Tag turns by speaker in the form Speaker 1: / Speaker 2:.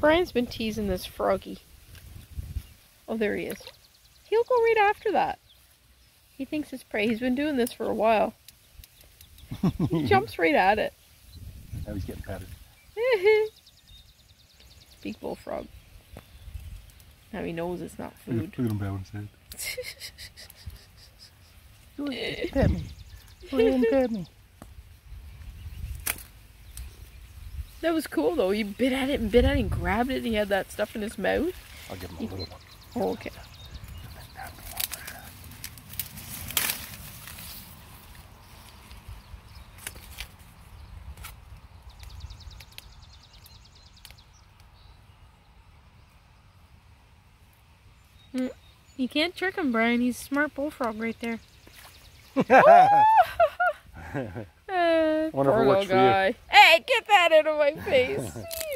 Speaker 1: Brian's been teasing this froggy. Oh, there he is. He'll go right after that. He thinks it's prey. He's been doing this for a while. he jumps right at it.
Speaker 2: Now he's getting patted.
Speaker 1: Big bullfrog. Now he knows it's not food.
Speaker 2: Look at him bowing his head. Go ahead, pet me. Go ahead and pet me.
Speaker 1: That was cool though. He bit at it and bit at it and grabbed it and he had that stuff in his mouth.
Speaker 2: I'll give him a little one.
Speaker 1: Oh, okay. Mm, You can't trick him, Brian. He's a smart bullfrog right there. Uh,
Speaker 2: Wonder if
Speaker 1: poor
Speaker 2: it works for you.
Speaker 1: guy. Hey, get that out of my face.